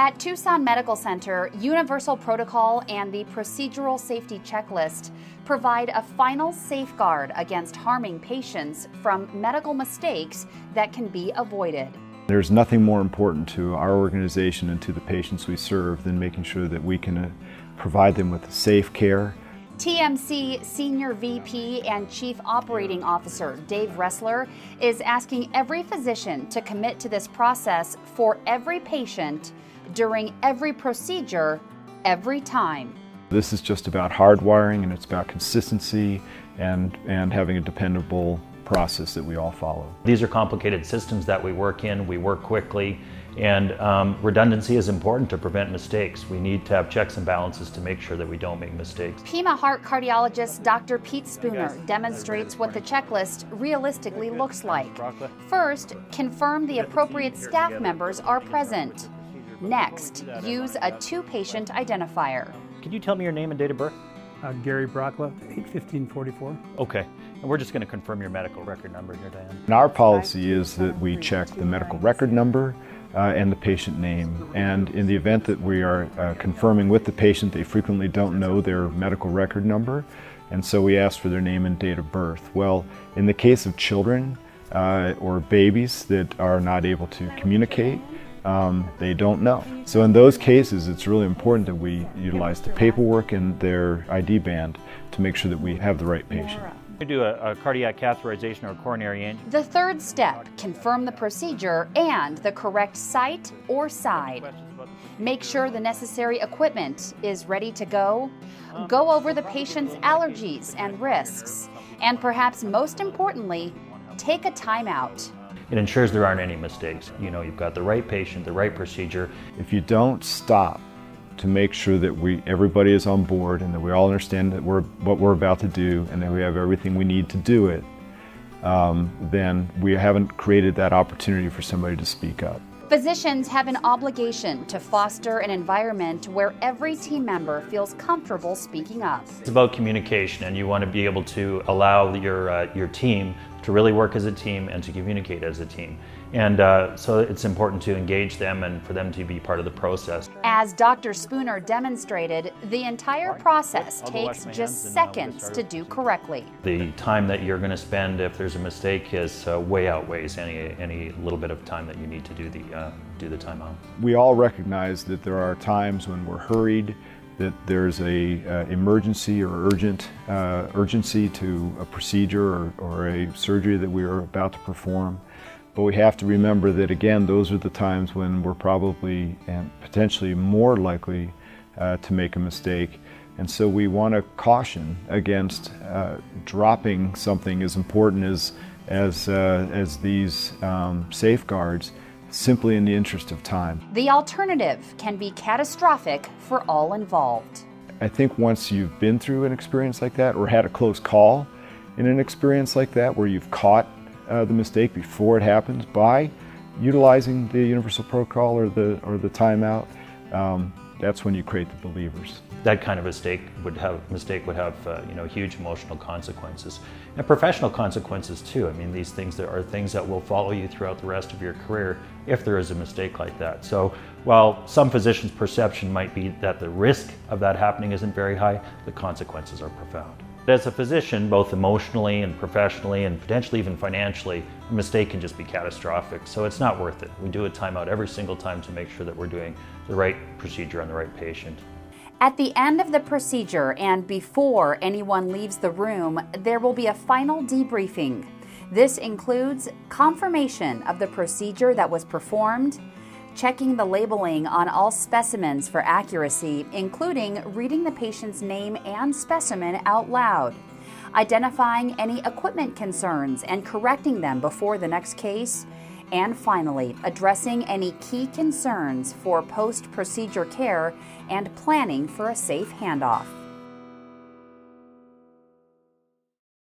At Tucson Medical Center, Universal Protocol and the Procedural Safety Checklist provide a final safeguard against harming patients from medical mistakes that can be avoided. There's nothing more important to our organization and to the patients we serve than making sure that we can uh, provide them with safe care. TMC Senior VP and Chief Operating Officer Dave Ressler is asking every physician to commit to this process for every patient during every procedure, every time. This is just about hardwiring and it's about consistency and, and having a dependable process that we all follow. These are complicated systems that we work in, we work quickly, and um, redundancy is important to prevent mistakes. We need to have checks and balances to make sure that we don't make mistakes. Pima heart cardiologist Dr. Pete Spooner demonstrates what the checklist realistically looks like. First, confirm the appropriate staff members are present. Next, use a two patient identifier. Can you tell me your name and date of birth? Uh, Gary Brockla, 81544. Okay, and we're just going to confirm your medical record number here, Diane. And our policy is that we check the medical record number uh, and the patient name. And in the event that we are uh, confirming with the patient, they frequently don't know their medical record number, and so we ask for their name and date of birth. Well, in the case of children uh, or babies that are not able to communicate, um, they don't know. So in those cases, it's really important that we utilize the paperwork and their ID band to make sure that we have the right patient. We do a, a cardiac catheterization or coronary angiogram. The third step, confirm the procedure and the correct site or side. Make sure the necessary equipment is ready to go. Go over the patient's allergies and risks. And perhaps most importantly, take a timeout. It ensures there aren't any mistakes. You know, you've got the right patient, the right procedure. If you don't stop to make sure that we everybody is on board and that we all understand that we're what we're about to do and that we have everything we need to do it, um, then we haven't created that opportunity for somebody to speak up. Physicians have an obligation to foster an environment where every team member feels comfortable speaking up. It's about communication, and you want to be able to allow your uh, your team to really work as a team and to communicate as a team. And uh, so it's important to engage them and for them to be part of the process. As Dr. Spooner demonstrated, the entire process takes just seconds to do correctly. The time that you're going to spend if there's a mistake is uh, way outweighs any any little bit of time that you need to do the uh, do the timeout. We all recognize that there are times when we're hurried, that there's a uh, emergency or urgent uh, urgency to a procedure or, or a surgery that we are about to perform. But we have to remember that again, those are the times when we're probably and potentially more likely uh, to make a mistake. And so we want to caution against uh, dropping something as important as, as, uh, as these um, safeguards simply in the interest of time. The alternative can be catastrophic for all involved. I think once you've been through an experience like that or had a close call in an experience like that where you've caught uh, the mistake before it happens by utilizing the universal protocol or the, or the timeout, um, that's when you create the believers. That kind of mistake would have mistake would have uh, you know huge emotional consequences and professional consequences too. I mean these things are things that will follow you throughout the rest of your career if there is a mistake like that. So while some physicians' perception might be that the risk of that happening isn't very high, the consequences are profound. As a physician, both emotionally and professionally and potentially even financially, a mistake can just be catastrophic. So it's not worth it. We do a timeout every single time to make sure that we're doing the right procedure on the right patient. At the end of the procedure and before anyone leaves the room, there will be a final debriefing. This includes confirmation of the procedure that was performed, checking the labeling on all specimens for accuracy, including reading the patient's name and specimen out loud, identifying any equipment concerns and correcting them before the next case, and finally, addressing any key concerns for post procedure care and planning for a safe handoff.